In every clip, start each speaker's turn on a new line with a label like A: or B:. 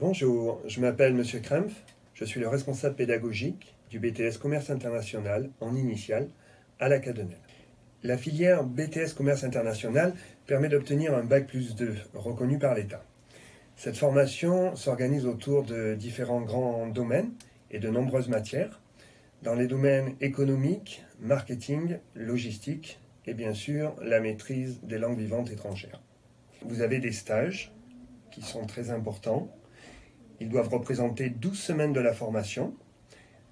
A: Bonjour, je m'appelle Monsieur Krempf, je suis le responsable pédagogique du BTS Commerce International en initial à la Cadenel. La filière BTS Commerce International permet d'obtenir un Bac plus 2 reconnu par l'État. Cette formation s'organise autour de différents grands domaines et de nombreuses matières, dans les domaines économiques, marketing, logistique et bien sûr la maîtrise des langues vivantes étrangères. Vous avez des stages qui sont très importants ils doivent représenter 12 semaines de la formation.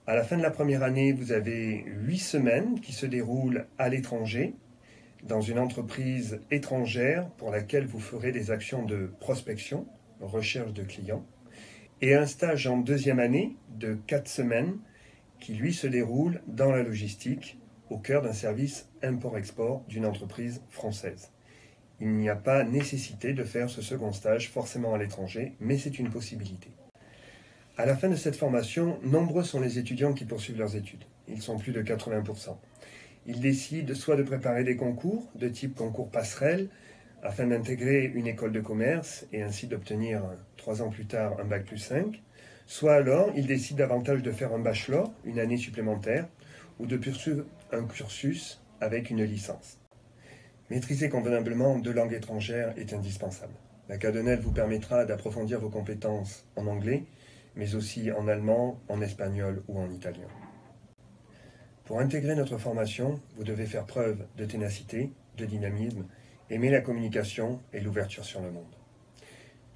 A: À la fin de la première année, vous avez 8 semaines qui se déroulent à l'étranger, dans une entreprise étrangère pour laquelle vous ferez des actions de prospection, recherche de clients, et un stage en deuxième année de 4 semaines qui, lui, se déroule dans la logistique, au cœur d'un service import-export d'une entreprise française. Il n'y a pas nécessité de faire ce second stage forcément à l'étranger, mais c'est une possibilité. À la fin de cette formation, nombreux sont les étudiants qui poursuivent leurs études. Ils sont plus de 80%. Ils décident soit de préparer des concours, de type concours passerelle, afin d'intégrer une école de commerce et ainsi d'obtenir trois ans plus tard un bac plus 5, soit alors ils décident davantage de faire un bachelor, une année supplémentaire, ou de poursuivre un cursus avec une licence. Maîtriser convenablement deux langues étrangères est indispensable. La Cadenelle vous permettra d'approfondir vos compétences en anglais, mais aussi en allemand, en espagnol ou en italien. Pour intégrer notre formation, vous devez faire preuve de ténacité, de dynamisme, aimer la communication et l'ouverture sur le monde.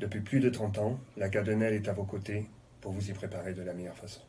A: Depuis plus de 30 ans, la Cadenelle est à vos côtés pour vous y préparer de la meilleure façon.